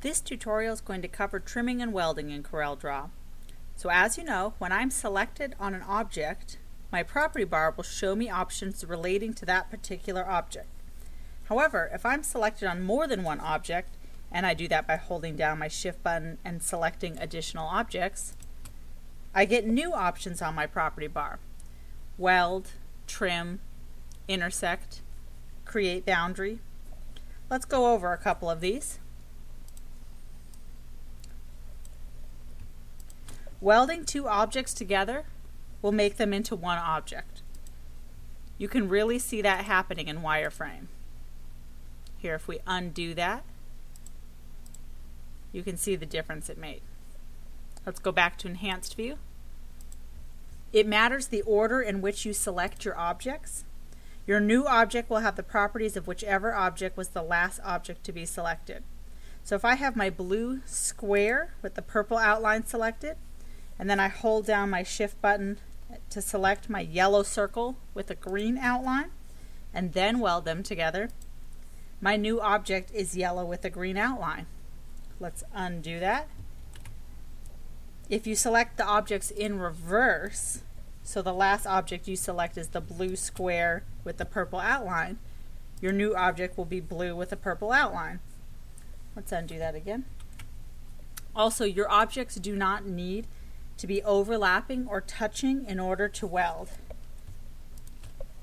This tutorial is going to cover trimming and welding in CorelDRAW. So as you know, when I'm selected on an object, my property bar will show me options relating to that particular object. However, if I'm selected on more than one object, and I do that by holding down my shift button and selecting additional objects, I get new options on my property bar. Weld, trim, intersect, create boundary. Let's go over a couple of these. Welding two objects together will make them into one object. You can really see that happening in wireframe. Here, if we undo that, you can see the difference it made. Let's go back to enhanced view. It matters the order in which you select your objects. Your new object will have the properties of whichever object was the last object to be selected. So if I have my blue square with the purple outline selected, and then I hold down my shift button to select my yellow circle with a green outline and then weld them together. My new object is yellow with a green outline. Let's undo that. If you select the objects in reverse, so the last object you select is the blue square with the purple outline, your new object will be blue with a purple outline. Let's undo that again. Also, your objects do not need to be overlapping or touching in order to weld.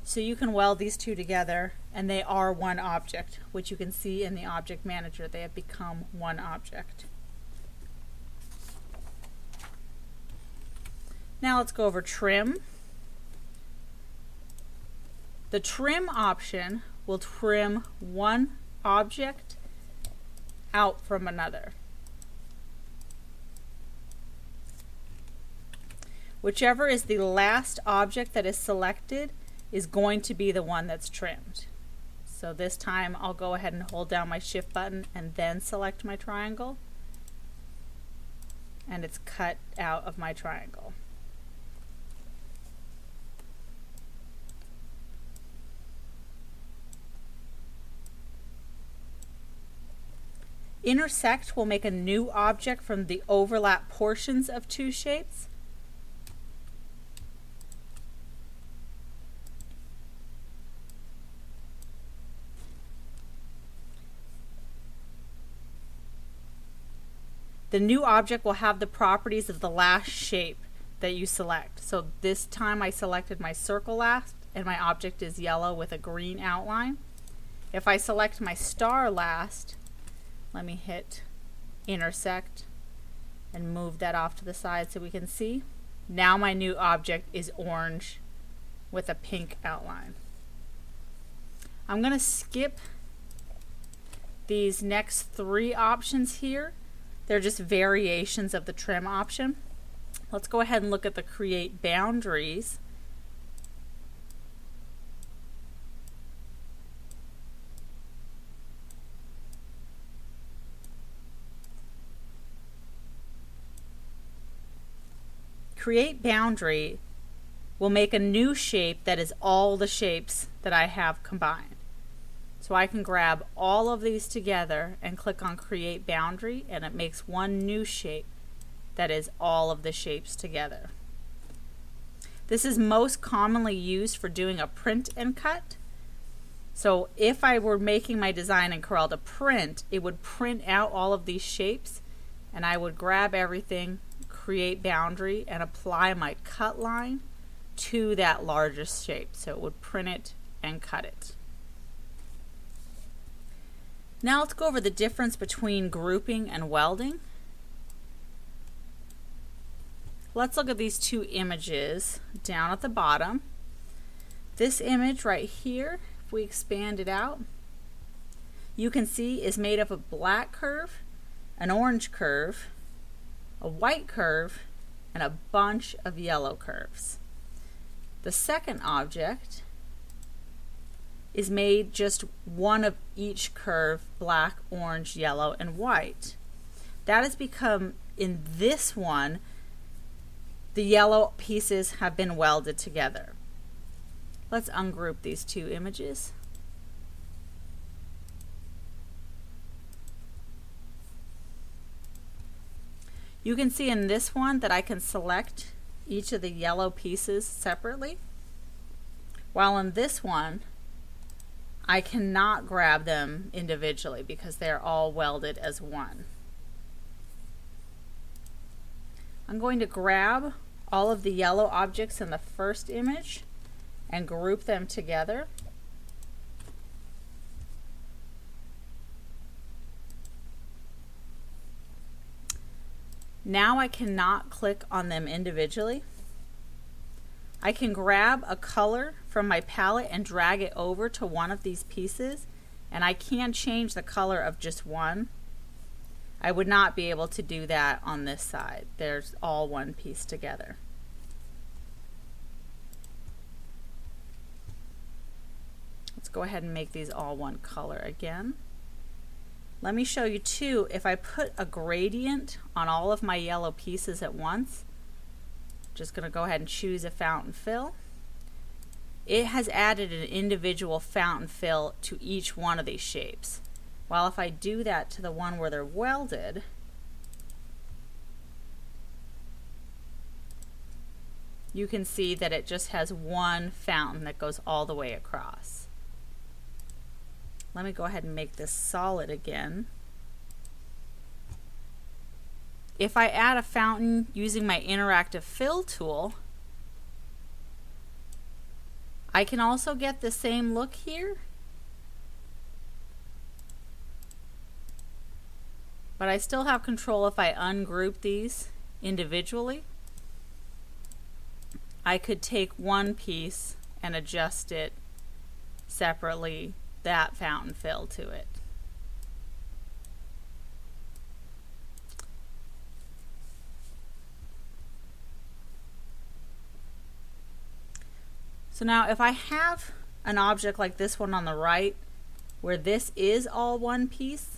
So you can weld these two together and they are one object, which you can see in the object manager. They have become one object. Now let's go over trim. The trim option will trim one object out from another. Whichever is the last object that is selected is going to be the one that's trimmed. So this time I'll go ahead and hold down my shift button and then select my triangle. And it's cut out of my triangle. Intersect will make a new object from the overlap portions of two shapes. The new object will have the properties of the last shape that you select. So this time I selected my circle last and my object is yellow with a green outline. If I select my star last, let me hit intersect and move that off to the side so we can see. Now my new object is orange with a pink outline. I'm going to skip these next three options here they're just variations of the trim option. Let's go ahead and look at the create boundaries. Create boundary will make a new shape that is all the shapes that I have combined. So I can grab all of these together and click on create boundary and it makes one new shape that is all of the shapes together. This is most commonly used for doing a print and cut. So if I were making my design in Corel to print, it would print out all of these shapes and I would grab everything, create boundary, and apply my cut line to that largest shape. So it would print it and cut it. Now let's go over the difference between grouping and welding. Let's look at these two images down at the bottom. This image right here, if we expand it out, you can see is made up of a black curve, an orange curve, a white curve, and a bunch of yellow curves. The second object is made just one of each curve, black, orange, yellow, and white. That has become, in this one, the yellow pieces have been welded together. Let's ungroup these two images. You can see in this one that I can select each of the yellow pieces separately. While in this one, I cannot grab them individually because they're all welded as one. I'm going to grab all of the yellow objects in the first image and group them together. Now I cannot click on them individually. I can grab a color from my palette and drag it over to one of these pieces and I can change the color of just one. I would not be able to do that on this side. There's all one piece together. Let's go ahead and make these all one color again. Let me show you too, if I put a gradient on all of my yellow pieces at once, just going to go ahead and choose a fountain fill. It has added an individual fountain fill to each one of these shapes. While if I do that to the one where they're welded, you can see that it just has one fountain that goes all the way across. Let me go ahead and make this solid again. If I add a fountain using my interactive fill tool, I can also get the same look here. But I still have control if I ungroup these individually. I could take one piece and adjust it separately that fountain fill to it. So now if I have an object like this one on the right, where this is all one piece,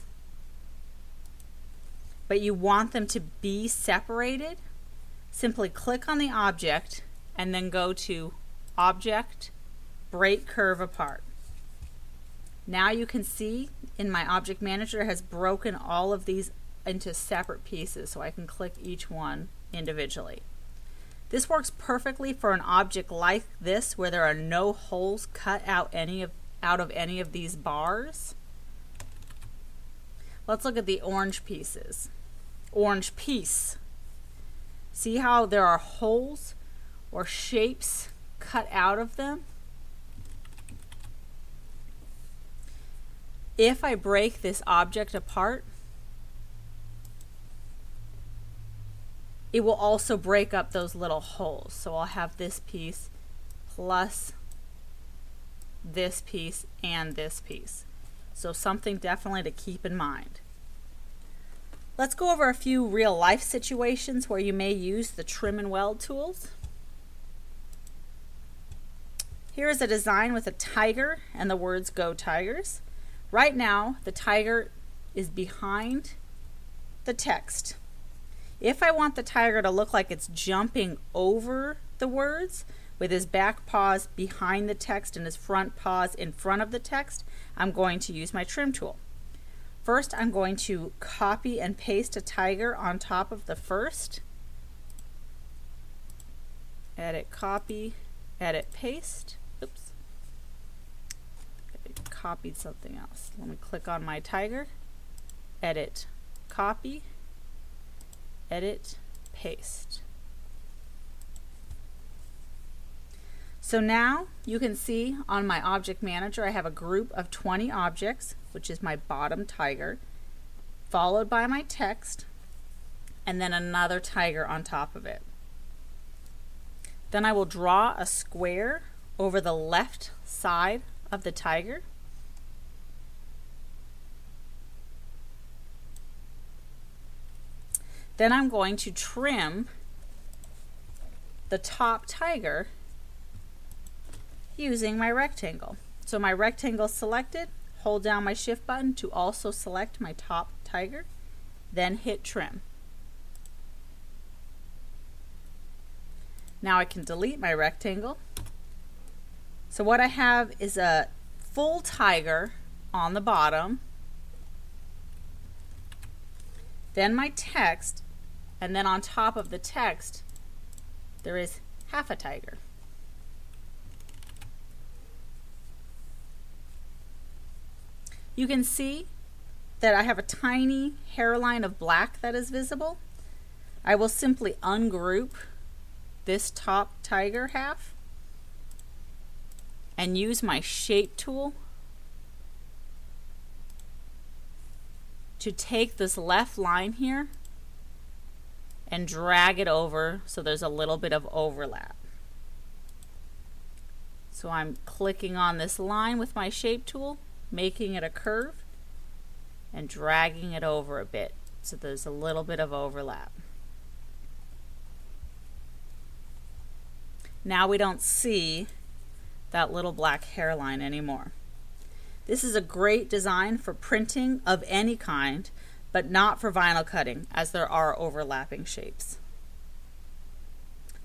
but you want them to be separated, simply click on the object and then go to Object, Break Curve Apart. Now you can see in my object manager has broken all of these into separate pieces so I can click each one individually. This works perfectly for an object like this where there are no holes cut out any of out of any of these bars. Let's look at the orange pieces. Orange piece. See how there are holes or shapes cut out of them? if I break this object apart, it will also break up those little holes. So I'll have this piece plus this piece and this piece. So something definitely to keep in mind. Let's go over a few real life situations where you may use the trim and weld tools. Here is a design with a tiger and the words Go Tigers. Right now, the tiger is behind the text. If I want the tiger to look like it's jumping over the words with his back paws behind the text and his front paws in front of the text, I'm going to use my trim tool. First, I'm going to copy and paste a tiger on top of the first. Edit, copy, edit, paste. Oops copied something else. Let me click on my tiger, edit, copy, edit, paste. So now you can see on my object manager I have a group of 20 objects, which is my bottom tiger, followed by my text, and then another tiger on top of it. Then I will draw a square over the left side of the tiger. Then I'm going to trim the top tiger using my rectangle. So my rectangle selected, hold down my shift button to also select my top tiger, then hit trim. Now I can delete my rectangle. So what I have is a full tiger on the bottom, then my text and then on top of the text, there is half a tiger. You can see that I have a tiny hairline of black that is visible. I will simply ungroup this top tiger half and use my shape tool to take this left line here and drag it over so there's a little bit of overlap. So I'm clicking on this line with my shape tool, making it a curve, and dragging it over a bit so there's a little bit of overlap. Now we don't see that little black hairline anymore. This is a great design for printing of any kind, but not for vinyl cutting as there are overlapping shapes.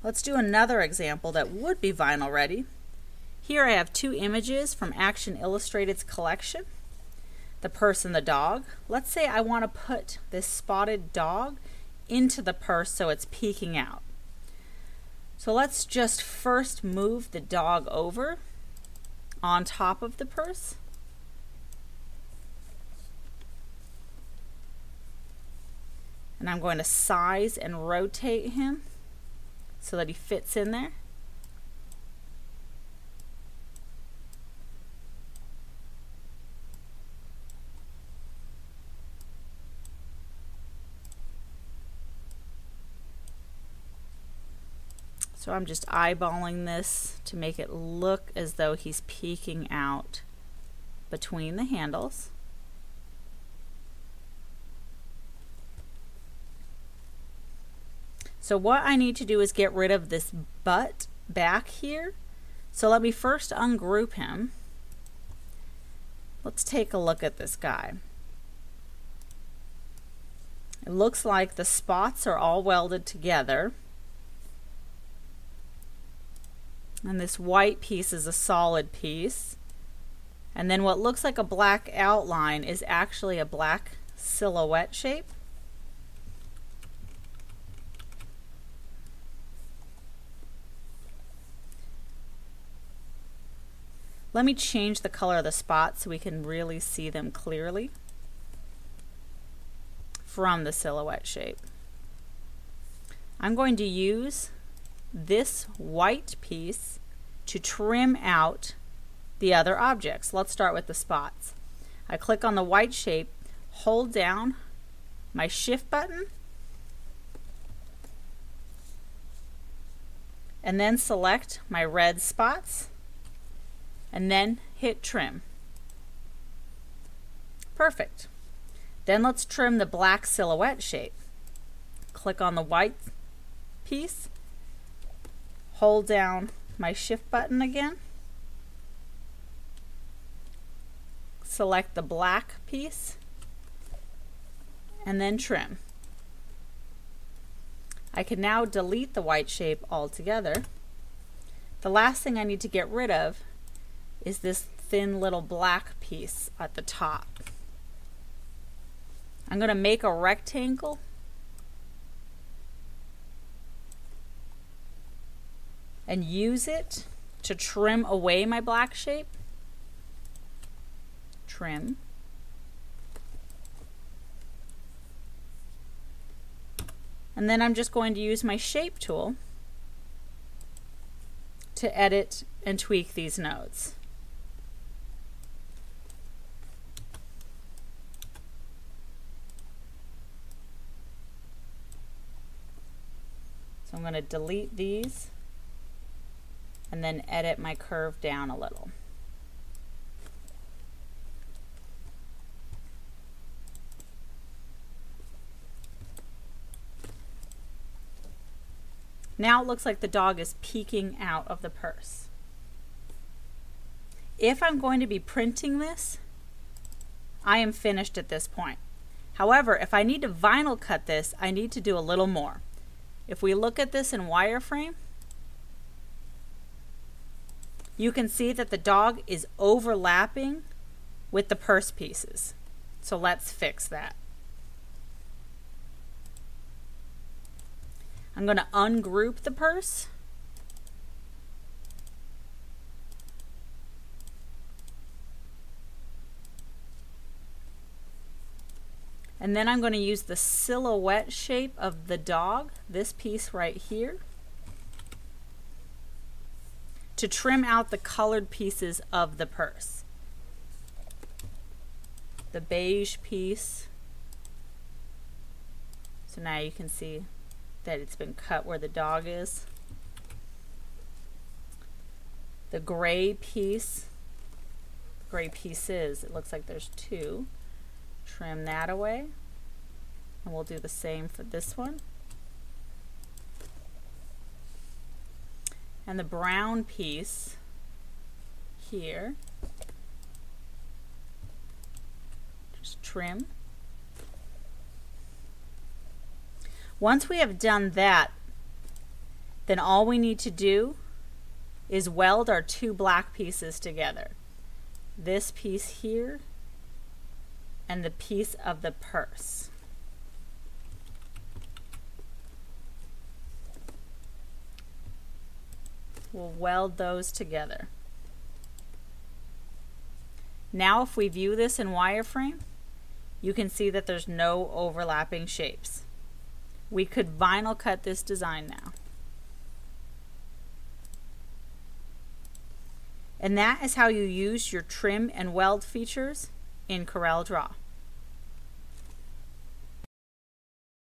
Let's do another example that would be vinyl ready. Here I have two images from Action Illustrated's collection, the purse and the dog. Let's say I want to put this spotted dog into the purse so it's peeking out. So let's just first move the dog over on top of the purse. And I'm going to size and rotate him so that he fits in there. So I'm just eyeballing this to make it look as though he's peeking out between the handles. So what I need to do is get rid of this butt back here. So let me first ungroup him. Let's take a look at this guy. It looks like the spots are all welded together. And this white piece is a solid piece. And then what looks like a black outline is actually a black silhouette shape. Let me change the color of the spots so we can really see them clearly from the silhouette shape. I'm going to use this white piece to trim out the other objects. Let's start with the spots. I click on the white shape, hold down my shift button, and then select my red spots and then hit trim. Perfect. Then let's trim the black silhouette shape. Click on the white piece, hold down my shift button again, select the black piece, and then trim. I can now delete the white shape altogether. The last thing I need to get rid of is this thin little black piece at the top. I'm going to make a rectangle and use it to trim away my black shape. Trim. And then I'm just going to use my shape tool to edit and tweak these nodes. So I'm going to delete these and then edit my curve down a little. Now it looks like the dog is peeking out of the purse. If I'm going to be printing this, I am finished at this point. However, if I need to vinyl cut this, I need to do a little more. If we look at this in wireframe, you can see that the dog is overlapping with the purse pieces. So let's fix that. I'm going to ungroup the purse. And then I'm going to use the silhouette shape of the dog, this piece right here, to trim out the colored pieces of the purse. The beige piece. So now you can see that it's been cut where the dog is. The gray piece, gray pieces, it looks like there's two trim that away. And we'll do the same for this one. And the brown piece here, just trim. Once we have done that, then all we need to do is weld our two black pieces together. This piece here and the piece of the purse. We'll weld those together. Now if we view this in wireframe, you can see that there's no overlapping shapes. We could vinyl cut this design now. And that is how you use your trim and weld features in CorelDRAW.